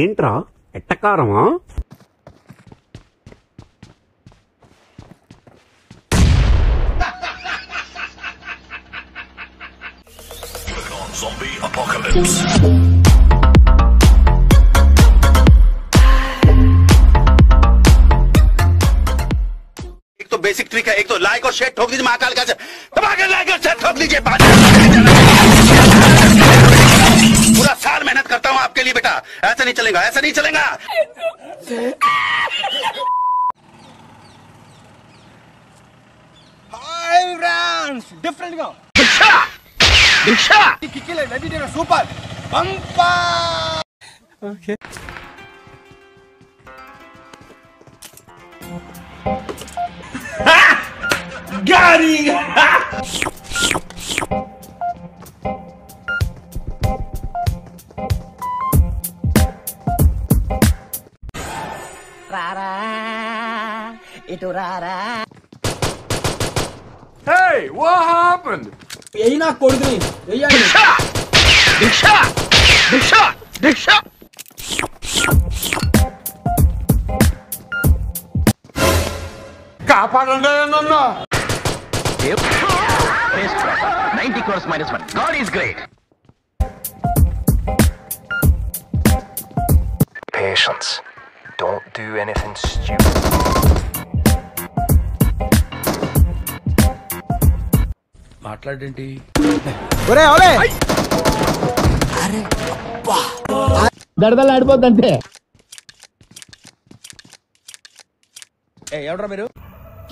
ఏంట్రా ఎట్టకారమా Zombie apocalypse. Basic trick है एक तो लाइक और शेयर ठोक दीजिए महाकाल का धमाके लाइक और शेयर ठोक दीजिए पूरा साल मेहनत करता हूँ आपके लिए बेटा ऐसा नहीं चलेगा ऐसा नहीं चलेगा హాయ్ ఫ్రెండ్స్ డిఫరెంట్ గా కిక్కిలే వెజిటేరియన్ సూపర్ పంపా ఓకే రారా ఇటు రారా అయినా కొడుకుని వెయ్యాలి Ninety crores minus one. God is great. Patience. Don't do anything stupid. ఒరే ఓలే దడదలు ఆడిపోద్దంటే ఏ ఎవడరా మీరు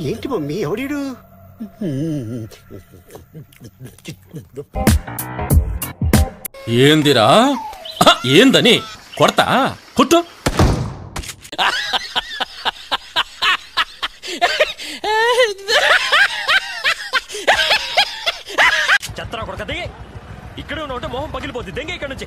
ఏంటి మమ్మీ ఎవడీడు ఏందిరా? ఏందని? కొడతా? కొట్టు. చెత్తరా కొడకది దిగి. ఇక్కడే ఉన్నట్టు మొహం పగిలిపోద్ది. దెంగ ఇక్కడ నుంచి.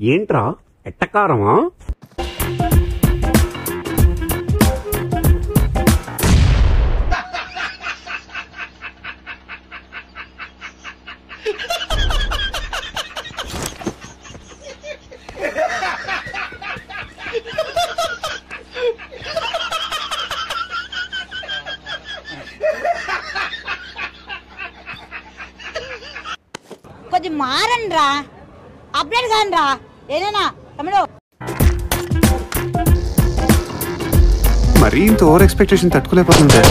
ఏంట్రా? ఎట్టకారమా? కొంచెం మారండి రా అప్డేట్ కాని రా ఏదైనా తమ్ముడు. మరీ ఇంత ఓవర్ ఎక్స్పెక్టేషన్ తట్టుకోలేకపోతుంటే.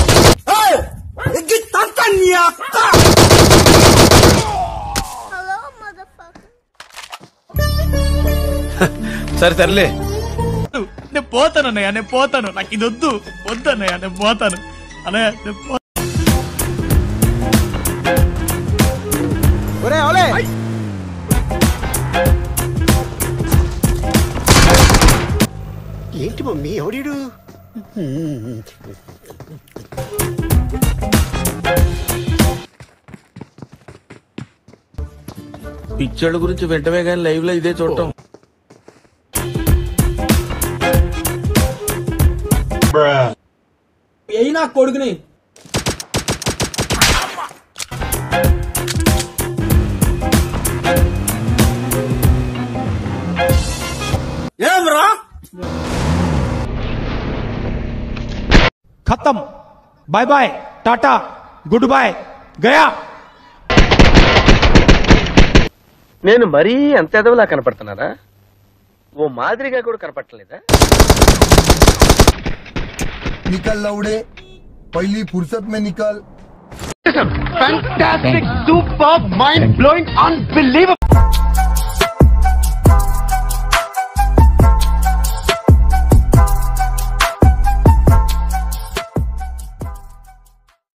సరే సర్లే. నేను పోతాను అన్నయ్య నేను పోతాను. నాకు ఇది వద్దు. వద్దు అన్నయ్య నేను పోతాను. అన్నయ్య ఏంటి మమ్మీ ఎవడీడు పిక్చర్ల గురించి వెంటనే కానీ లైవ్లో ఇదే చూడటం. అయినా కొడుకుని. ఏమ్రా ఖతం bye bye Tata good bye Gaya నేను మరీ అంత ఎదవలా కనపడుతున్నారా ఓ మాదిరిగా కూడా కనపడలేదా निकल लौड़े पहली फुर्सत में निकल Fantastic, superb, mind blowing, unbelievable.